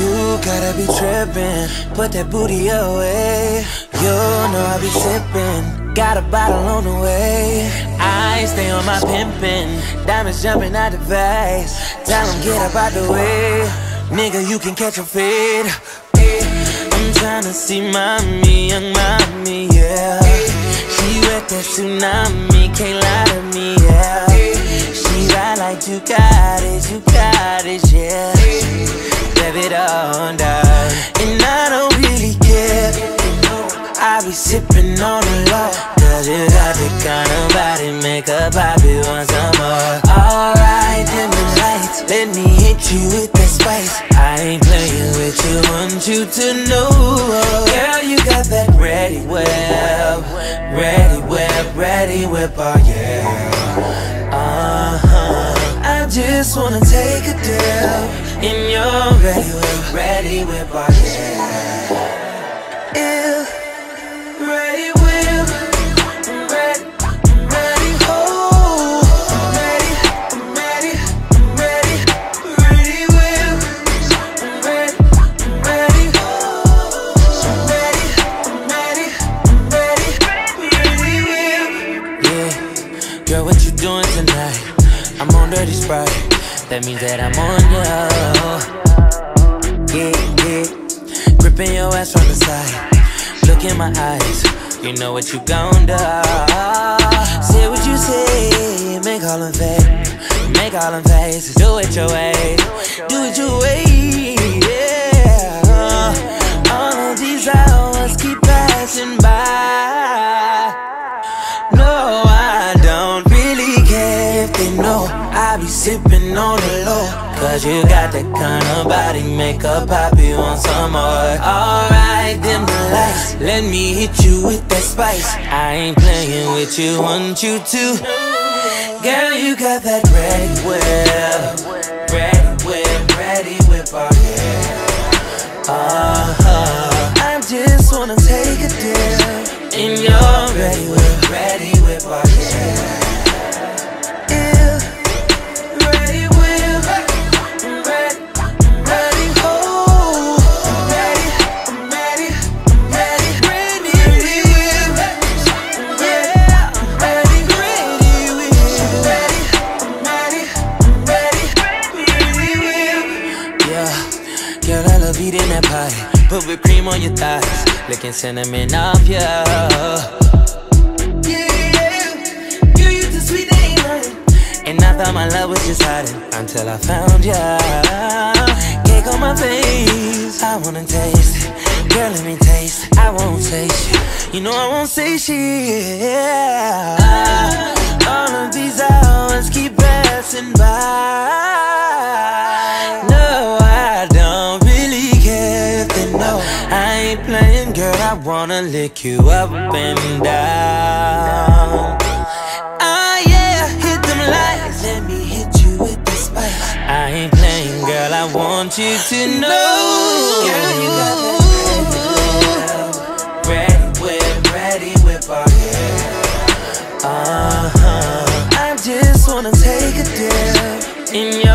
You gotta be trippin'. Put that booty away. You know I be sippin'. Got a bottle on the way. I stay on my pimpin'. Diamonds jumping out the vase. Tell 'em get up out the way. Nigga, you can catch a fade. Eh, I'm tryna see mommy, young mommy, yeah. She wet that tsunami, can't lie to me, yeah. She ride like you got it, you got it, yeah. Baby, don't die. And I don't really care. I be sippin' on the low. Cause you got the kind of body, make a poppy want some more. Alright, dim the lights, let me hit you with that spice. I ain't playing with you, want you to know. Girl, you got that Reddi Wip, Reddi Wip, Reddi Wip, oh yeah. Uh huh. I just wanna take a dip in your Reddi Wip, ready I'm ready, oh, girl, what you doing tonight? I'm on dirty sprite. That means that I'm on you. Yeah, yeah. Gripping your ass from the side. Look in my eyes. You know what you gon' do. Say what you say. Make all them face. Make all them faces. Do it your way. Do it your way. Cause you got that kind of body, make a poppy want some more. Alright, dim the lights, let me hit you with that spice. I ain't playing with you, want you to. Girl, you got that Reddi Wip, Reddi Wip, ready cream on your thighs, licking cinnamon off ya. Yeah, you too sweet, ain't nothing. And I thought my love was just hiding until I found ya. Cake on my face, I wanna taste. Girl, let me taste. I won't say shit. You know I won't say shit. All of these hours keep passing by. I wanna lick you up and down. Ah, yeah, hit them lights. Let me hit you with the spice. I ain't playing, girl. I want you to know. Girl, you got that Reddi Wip, Reddi Wip, oh yeah. Uh huh. I just wanna take a dip in your